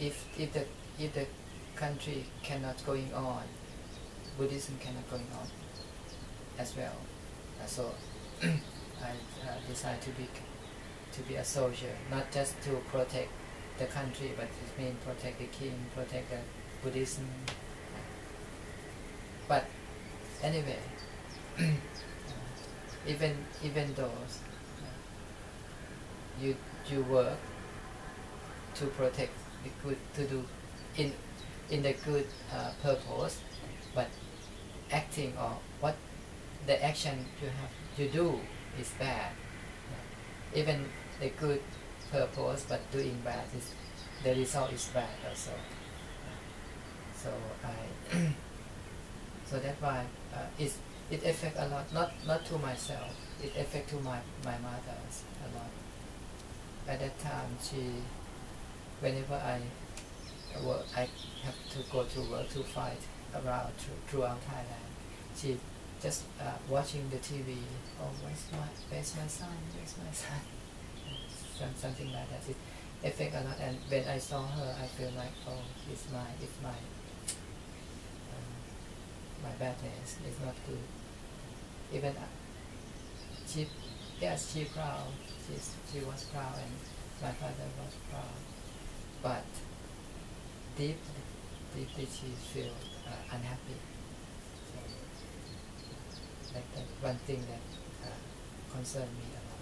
if if the if the country cannot going on, Buddhism cannot going on as well. Uh, so I uh, decided to be to be a soldier, not just to protect the country, but it means protect the king, protect the Buddhism. But anyway, even even though you you work to protect good to do in in the good uh, purpose, but acting or what the action you have you do is bad. Even the good purpose but doing bad is the result is bad also. So I so that's why uh, it it affect a lot. Not not to myself. It affect to my my mother a lot. At that time, she whenever I work, I have to go to work to fight around throughout Thailand. She just uh, watching the TV. Oh, where's my, where's my son? Where's my son? Some, something like that. It affect a lot. And when I saw her, I feel like, oh, it's my, it's my, um, my badness. It's not good. Even uh, she, yes, she proud. She's, she was proud, and my father was proud. But deeply, she feel uh, unhappy that, that one thing that uh, concerned me a lot.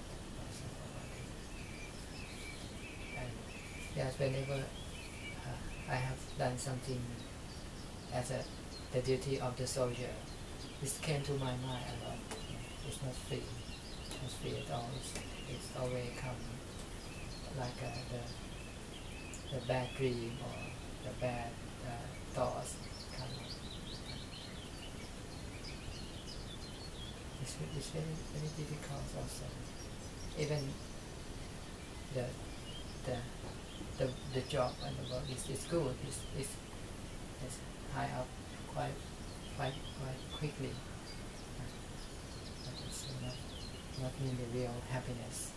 And yes, whenever uh, I have done something as a the duty of the soldier, this came to my mind a lot. It's not free, not free at all. It's, it's always come like uh, the the bad dream or the bad uh, thoughts it's, it's very very difficult also. Even the the the, the job and the work is, is good. It's, it's, it's high up quite quite quite quickly. But it's not not the real happiness.